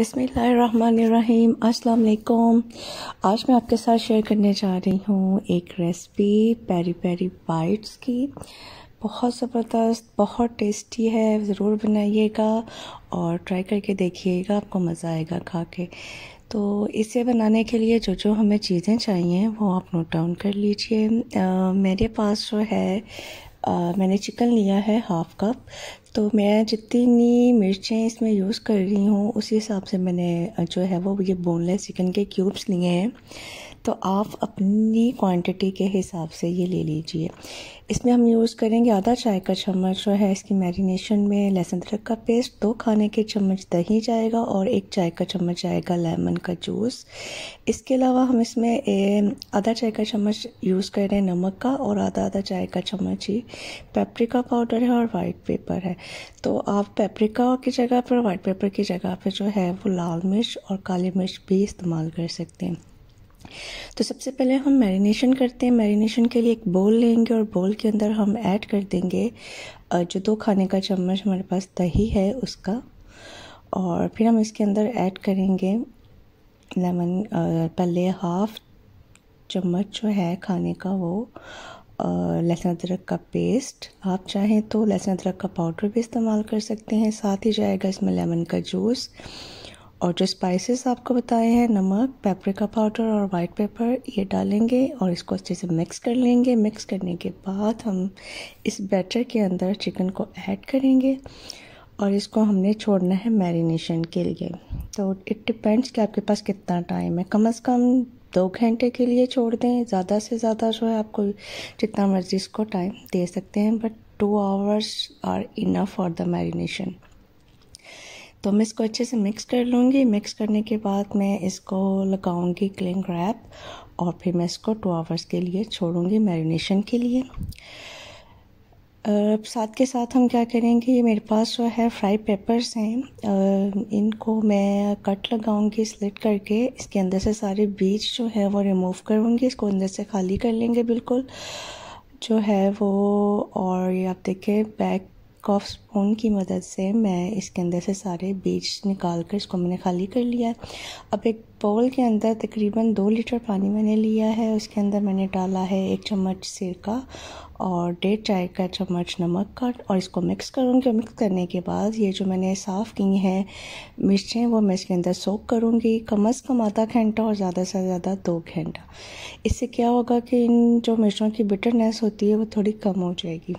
बिसमीम अस्सलाम आज मैं आपके साथ शेयर करने जा रही हूँ एक रेसिपी पेरी पेरी बाइट्स की। बहुत ज़बरदस्त, बहुत टेस्टी है। ज़रूर बनाइएगा और ट्राई करके देखिएगा, आपको मज़ा आएगा खा के तो इसे बनाने के लिए जो जो हमें चीज़ें चाहिए, वो आप नोट डाउन कर लीजिए। मेरे पास जो है आ, मैंने चिकन लिया है हाफ़ कप। तो मैं जितनी मिर्चें इसमें यूज़ कर रही हूँ उसी हिसाब से मैंने जो है वो ये बोनलेस चिकन के क्यूब्स लिए हैं। तो आप अपनी क्वांटिटी के हिसाब से ये ले लीजिए। इसमें हम यूज़ करेंगे आधा चाय का चम्मच जो है, इसकी मैरिनेशन में लहसुन अदरक का पेस्ट दो खाने के चम्मच दही जाएगा और एक चाय का चम्मच जाएगा लेमन का जूस इसके अलावा हम इसमें आधा चाय का चम्मच यूज़ कर रहे हैं नमक का और आधा आधा चाय का चम्मच ही पेपरिका पाउडर है और वाइट पेपर है। तो आप पेपरिका की जगह पर वाइट पेपर की जगह पर जो है, वो लाल मिर्च और काली मिर्च भी इस्तेमाल कर सकते हैं। तो सबसे पहले हम मैरिनेशन करते हैं। मैरिनेशन के लिए एक बोल लेंगे और बोल के अंदर हम ऐड कर देंगे जो दो खाने का चम्मच हमारे पास दही है उसका। और फिर हम इसके अंदर ऐड करेंगे लेमन पहले हाफ़ चम्मच जो है खाने का वो लहसुन अदरक का पेस्ट आप चाहें तो लहसुन अदरक का पाउडर भी इस्तेमाल कर सकते हैं। साथ ही जाएगा इसमें लेमन का जूस और जो स्पाइसेस आपको बताए हैं, नमक पेपरिका पाउडर और वाइट पेपर ये डालेंगे और इसको अच्छे से मिक्स कर लेंगे। मिक्स करने के बाद हम इस बैटर के अंदर चिकन को ऐड करेंगे और इसको हमने छोड़ना है मैरिनेशन के लिए। तो इट डिपेंड्स कि आपके पास कितना टाइम है। कम अज़ कम दो घंटे के लिए छोड़ दें। ज़्यादा से ज़्यादा जो है आपको जितना मर्ज़ी इसको टाइम दे सकते हैं but two hours are enough for the marination तो मैं इसको अच्छे से मिक्स कर लूँगी। मिक्स करने के बाद मैं इसको लगाऊँगी क्लिंग रैप और फिर मैं इसको टू आवर्स के लिए छोड़ूँगी मैरिनेशन के लिए। साथ के साथ हम क्या करेंगे? ये मेरे पास जो है फ्राई पेपर्स हैं। इनको मैं कट लगाऊँगी स्लिट करके। इसके अंदर से सारे बीज जो है वो रिमूव करूँगी। इसको अंदर से खाली कर लेंगे बिल्कुल। जो है वो और ये आप देखें बैक कॉफ स्पून की मदद से मैं इसके अंदर से सारे बीज निकाल कर इसको मैंने खाली कर लिया है। अब एक बाउल के अंदर तकरीबन दो लीटर पानी मैंने लिया है। उसके अंदर मैंने डाला है एक चम्मच सिरका और डेढ़ चाय का चम्मच नमक का और इसको मिक्स करूँगी। और मिक्स करने के बाद ये जो मैंने साफ़ की हैं मिर्चें, वो मैं इसके अंदर सोख करूँगी। कम अज़ कम आधा घंटा और ज़्यादा से ज़्यादा दो घंटा। इससे क्या होगा कि इन जो मिर्चों की बिटरनेस होती है, वो थोड़ी कम हो जाएगी।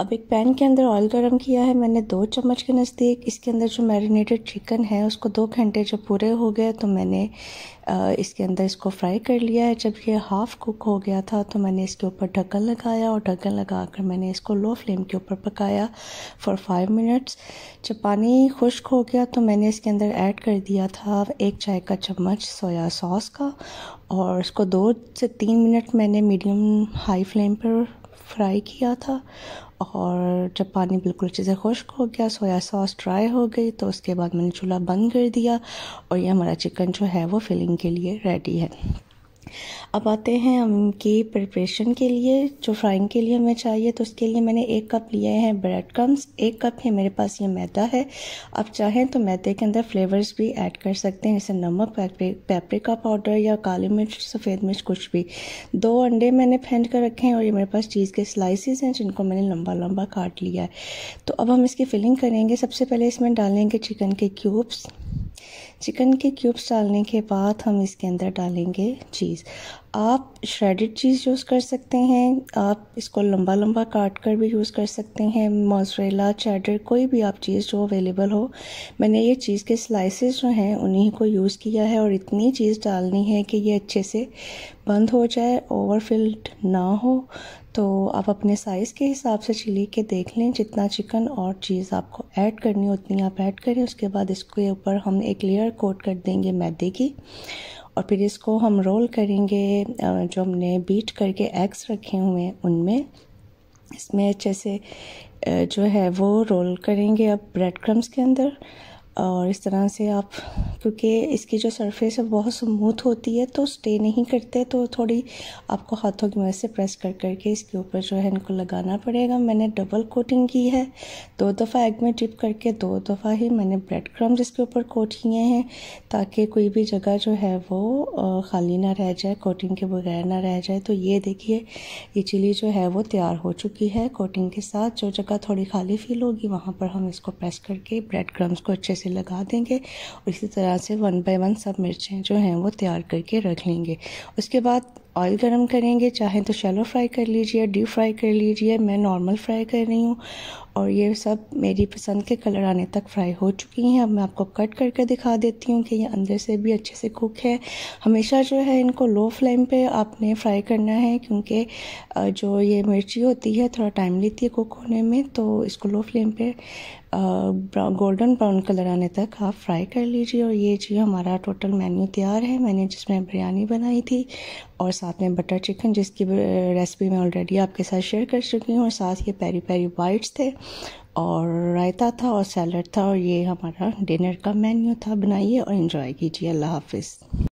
अब एक पैन के अंदर ऑयल गर्म किया है। मैंने दो चम्मच के नज़दीक, इसके अंदर जो मैरिनेटेड चिकन है, उसको दो घंटे जब पूरे हो गए तो मैंने इसके अंदर इसको फ्राई कर लिया है। जब ये हाफ़ कुक हो गया था तो मैंने इसके ऊपर ढक्कन लगाया और ढक्कन लगा कर मैंने इसको लो फ्लेम के ऊपर पकाया फॉर फाइव मिनट्स जब पानी खुश्क हो गया तो मैंने इसके अंदर ऐड कर दिया था एक चाय का चम्मच सोया सॉस का और इसको दो से तीन मिनट मैंने मीडियम हाई फ्लेम पर फ्राई किया था और जब पानी बिल्कुल अच्छे से खुश्क हो गया, सोया सॉस ड्राई हो गई तो उसके बाद मैंने चूल्हा बंद कर दिया और ये हमारा चिकन जो है वो फिलिंग के लिए रेडी है। अब आते हैं उनकी प्रिपरेशन के लिए, जो फ्राइंग के लिए हमें चाहिए तो उसके लिए मैंने एक कप लिए हैं ब्रेड क्रम्स एक कप है मेरे पास ये मैदा है। आप चाहें तो मैदे के अंदर फ्लेवर्स भी ऐड कर सकते हैं, जैसे नमक पेपरिका पाउडर या काली मिर्च, सफ़ेद मिर्च, कुछ भी। दो अंडे मैंने फेंट कर रखे हैं और ये मेरे पास चीज़ के स्लाइसिस हैं, जिनको मैंने लंबा लंबा काट लिया है। तो अब हम इसकी फिलिंग करेंगे। सबसे पहले इसमें डालेंगे चिकन के क्यूब्स चिकन के क्यूब्स डालने के बाद हम इसके अंदर डालेंगे चीज़। आप श्रेडिड चीज़ यूज़ कर सकते हैं, आप इसको लंबा लंबा काट कर भी यूज़ कर सकते हैं मोजरेला चैडर कोई भी आप चीज़ जो अवेलेबल हो। मैंने ये चीज़ के स्लाइसेस जो हैं, उन्हीं को यूज़ किया है और इतनी चीज़ डालनी है कि ये अच्छे से बंद हो जाए ओवरफिल्ड ना हो। तो आप अपने साइज़ के हिसाब से चिली के देख लें, जितना चिकन और चीज़ आपको ऐड करनी हो, उतनी आप ऐड करें उसके बाद इसके ऊपर हम एक लेयर कोट कर देंगे मैदे की। और फिर इसको हम रोल करेंगे जो हमने बीट करके एग्स रखे हुए हैं उनमें। इसमें अच्छे से जो है वो रोल करेंगे अब ब्रेड क्रम्स के अंदर। और इस तरह से आप, क्योंकि इसकी जो सरफेस है बहुत स्मूथ होती है तो स्टे नहीं करते तो थोड़ी आपको हाथों की मदद से प्रेस कर करके इसके ऊपर जो है इनको लगाना पड़ेगा। मैंने डबल कोटिंग की है। दो दफ़ा एग में डिप करके दो दफ़ा ही मैंने ब्रेड क्रम्स इसके ऊपर कोट किए हैं, ताकि कोई भी जगह जो है वो खाली ना रह जाए कोटिंग के बगैर ना रह जाए। तो ये देखिए, ये चिली जो है वो तैयार हो चुकी है कोटिंग के साथ। जो जगह थोड़ी खाली फील होगी, वहाँ पर हम इसको प्रेस करके ब्रेड क्रम्स को अच्छे से लगा देंगे और इसी तरह से वन बाय वन सब मिर्चें जो हैं वो तैयार करके रख लेंगे। उसके बाद ऑयल गरम करेंगे, चाहे तो शैलो फ्राई कर लीजिए डीप फ्राई कर लीजिए, मैं नॉर्मल फ्राई कर रही हूँ। और ये सब मेरी पसंद के कलर आने तक फ्राई हो चुकी हैं। अब मैं आपको कट करके दिखा देती हूँ कि ये अंदर से भी अच्छे से कुक है। हमेशा जो है इनको लो फ्लेम पे आपने फ्राई करना है क्योंकि जो ये मिर्ची होती है थोड़ा टाइम लेती है कुक होने में तो इसको लो फ्लेम पे गोल्डन ब्राउन कलर आने तक आप फ्राई कर लीजिए। और ये जी हमारा टोटल मेन्यू तैयार है। मैंने जिसमें बिरयानी बनाई थी और साथ में बटर चिकन जिसकी रेसिपी मैं ऑलरेडी आपके साथ शेयर कर चुकी हूँ। और साथ ये पेरी पेरी वाइट्स थे, और रायता था, और सैलड था, और ये हमारा डिनर का मेन्यू था। बनाइए और इन्जॉय कीजिए। अल्लाह हाफिज़।